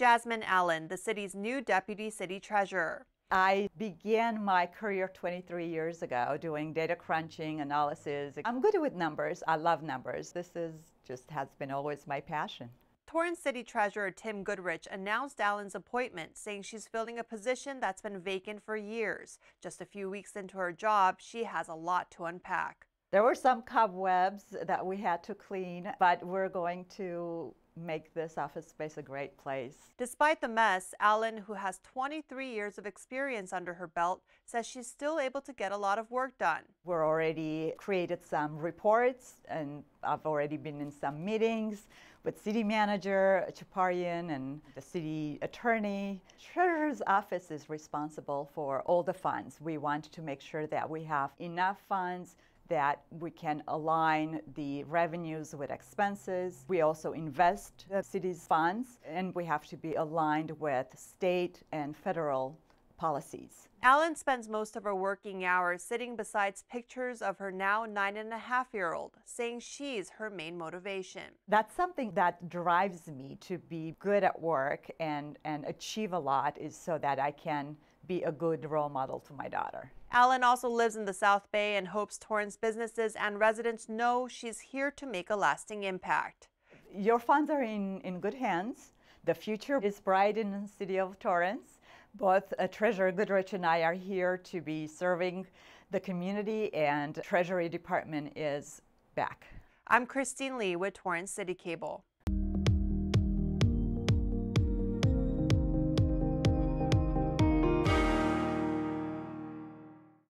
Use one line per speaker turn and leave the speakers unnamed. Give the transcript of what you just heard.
Jasmine Allen, the city's new deputy city treasurer.
I began my career 23 years ago doing data crunching, analysis. I'm good with numbers. I love numbers. This is just has been always my passion.
Torrance City Treasurer Tim Goodrich announced Allen's appointment, saying she's filling a position that's been vacant for years. Just a few weeks into her job, she has a lot to unpack.
There were some cobwebs that we had to clean, but we're going to make this office space a great place.
Despite the mess, Allen, who has 23 years of experience under her belt, says she's still able to get a lot of work done.
We're already created some reports and I've already been in some meetings with city manager Chaparian and the city attorney. Treasurer's office is responsible for all the funds. We want to make sure that we have enough funds that we can align the revenues with expenses. We also invest the city's funds and we have to be aligned with state and federal policies.
Allen spends most of her working hours sitting beside pictures of her now nine and a half year old, saying she's her main motivation.
That's something that drives me to be good at work and, and achieve a lot is so that I can be a good role model to my daughter.
Allen also lives in the South Bay and hopes Torrance businesses and residents know she's here to make a lasting impact.
Your funds are in, in good hands. The future is bright in the city of Torrance. Both uh, Treasurer Goodrich and I are here to be serving the community and Treasury Department is back.
I'm Christine Lee with Torrance City Cable.